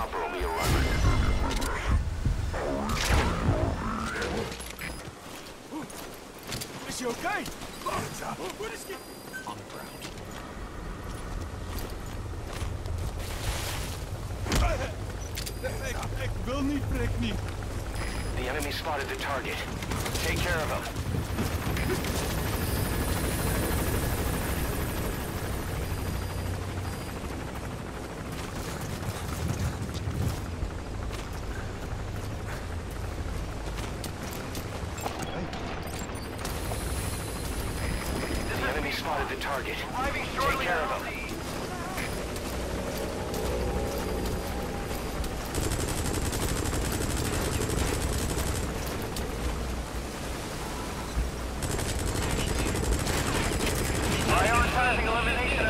chopper will be arriving. Is he okay? What is he? On the ground. Ik, ik wil niet, prik. The enemy spotted the target. Take care of him. The enemy spotted the target. Take care of him. Prioritizing elimination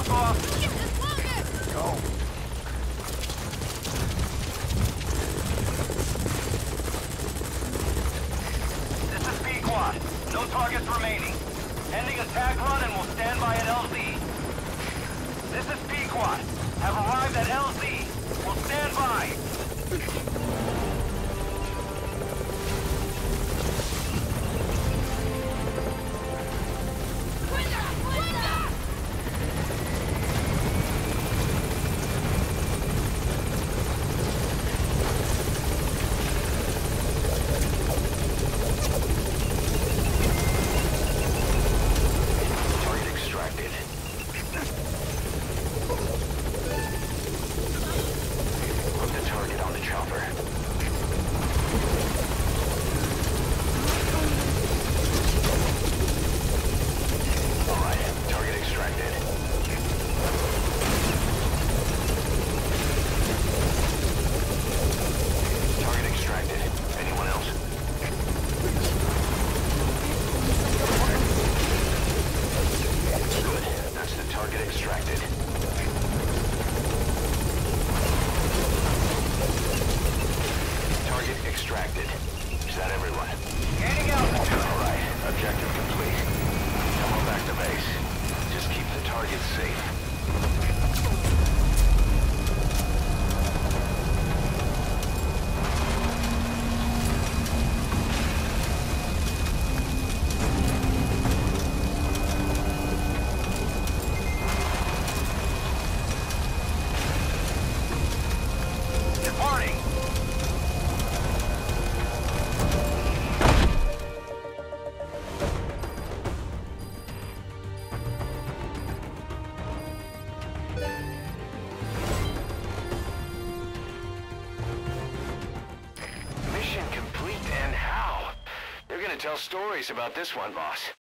This is Pequod. No targets remaining. Ending attack run and we'll stand by at LZ. This is Pequod. Have arrived at LZ. We'll stand by. Chopper. Alright, target extracted. Target extracted. Anyone else? Good. That's the target extracted. Target extracted. Is that everyone? Scanning out. Alright, objective complete. Come on back to base. Just keep the target safe. Gonna tell stories about this one, boss.